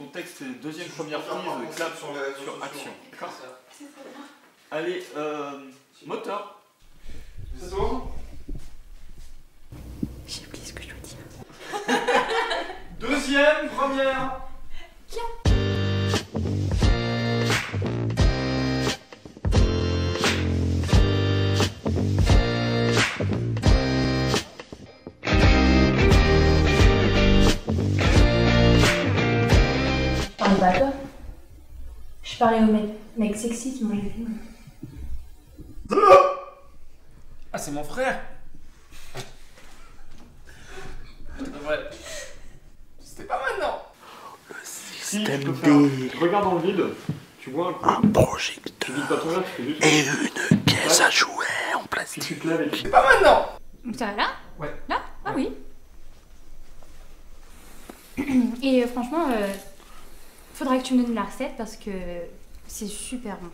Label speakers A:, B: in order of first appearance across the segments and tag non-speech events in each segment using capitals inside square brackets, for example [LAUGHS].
A: ton texte c'est deuxième première prise, clap sur, sur action. D'accord Allez, euh, moteur.
B: J'ai oublié ce que je dois dire.
C: Deuxième, première.
B: Parlais au mec, mec sexiste, moi j'ai vu.
D: Ah, c'est mon frère Ouais. C'était pas maintenant
A: Si, tu peux faire- Regarde dans le vide, tu vois un
E: Un projecteur
A: Tu vides pas ton verre, tu fais juste.
E: et une caisse à jouets en
A: Si
E: plastique.
D: C'est pas maintenant
B: Ça va là
D: Ouais.
B: Là Ah oui. [CLEARS THROAT] Et euh, franchement, euh, faudra que tu me donnes la recette parce que c'est super bon.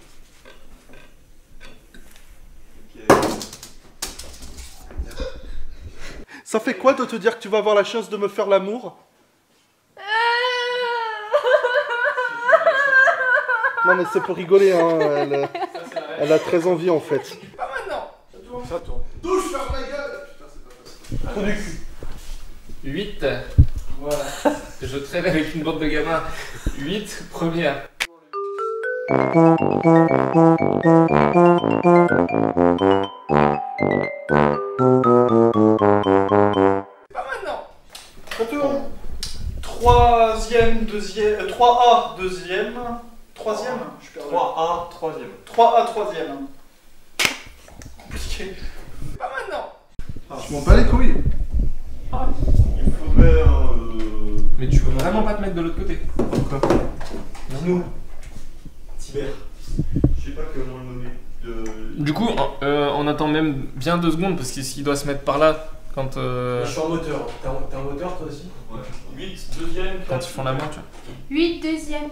F: Ça fait quoi de te dire que tu vas avoir la chance de me faire l'amour? Non mais c'est pour rigoler, hein. Elle, elle a très envie en fait.
D: Pas maintenant
A: Ça tourne.
F: Douche, ferme la gueule Putain, c'est pas possible.
D: 8. Voilà. Je traîne avec une bande de gamins. 8, première. Pas maintenant
C: Ça tourne. Troisième, deuxième. euh, 3A, deuxième. Troisième Je suis perdu.
A: 3A, troisième.
C: 3A, troisième. Compliqué.
D: Pas maintenant
F: Je m'en bats les couilles.
D: Mais tu veux vraiment pas te mettre de l'autre côté
A: Pourquoi
D: Nous.
A: Tiber. Je sais pas comment le nommer.
D: Du coup, on, euh, on attend même bien deux secondes parce que s'il doit se mettre par là quand, euh,
G: Je suis en moteur. T'es en, moteur toi aussi?
A: Ouais. 8, deuxième,
D: quand ils font la main, tu vois.
B: 8 deuxième.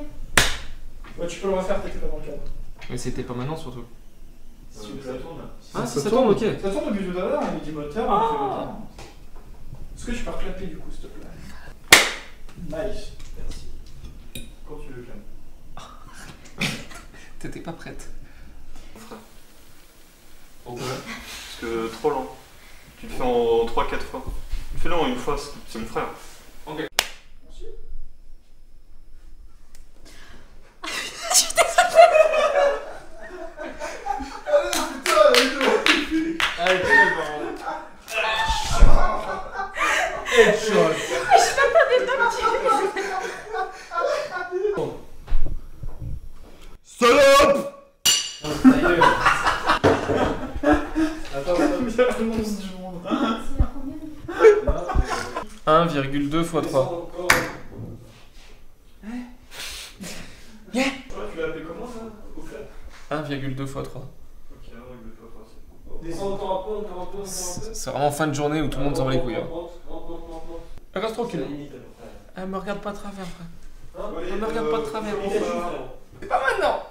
C: Ouais, tu peux le refaire, t'étais pas dans le cadre.
D: Mais c'était pas maintenant surtout.
A: Si ça tourne.
D: Ah,
F: ça
D: ça,
F: tourne.
D: tourne, ok.
C: Ça tourne depuis tout à l'heure, il dit moteur, on fait moteur. Est-ce que tu peux reclapper du coup, s'il te plaît? Nice.
A: Merci. Quand tu le calmes. [LAUGHS]
D: T'étais pas prête.
A: Pourquoi Parce que trop lent. Tu le fais en 3-4 fois. Fais-le en une fois, c'est- c'est mon frère.
D: Allez, Headshot
F: Salope
G: Attends, attends.
C: Bien l'annonce du monde.
D: 1,2 x 3.
G: Encore.
C: Ouais, tu l'as appelé comment là Au clap
D: 1,2 x 3.
A: Ok, non, il veut pas passer.
G: Descends encore un peu, encore un peu, encore un peu.
D: C'est vraiment fin de journée où tout le monde s'en va les couilles. hein.
G: La
D: tranquille.
G: près.
D: Ah, me regarde pas de travers, frère.
G: Hein
D: Ah, me regarde pas de travers.
G: Frérot.
D: C'est pas maintenant.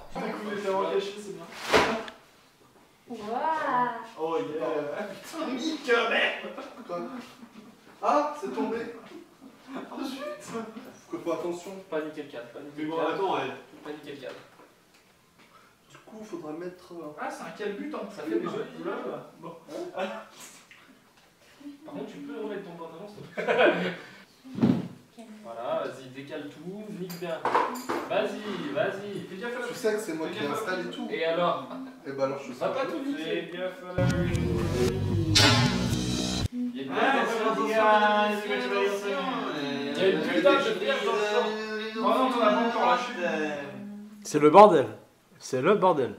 B: Waouh
A: Oh yeah [LAUGHS]
C: Putain, nique, merde
F: Quoi Ah, c'est tombé Oh zut Faut faire attention.
G: Paniquer le cadre, paniquer
A: Mais
G: le
A: bon,
G: cadre.
A: attends, ouais.
G: Paniquer le cadre.
F: Du coup, faudra mettre... euh,
C: Ah, c'est un calbut en
G: Ça fait des jolies
C: couleurs. Bon. [LAUGHS]
G: Par contre, tu peux remettre ton pantalon, s'il te plaît. [LAUGHS] Voilà, vas-y, décale tout, nique bien. Vas-y, vas-y. Fais bien fallu.
F: Tu sais que c'est moi qui installe et tout.
G: Et alors?
F: Et bah alors je
G: va pas tout niquer. bien fallu. Il y a une Il y a une putain de bière dans le champ.
C: Oh non, t'en as pas encore lâché.
H: C'est le bordel. C'est le bordel.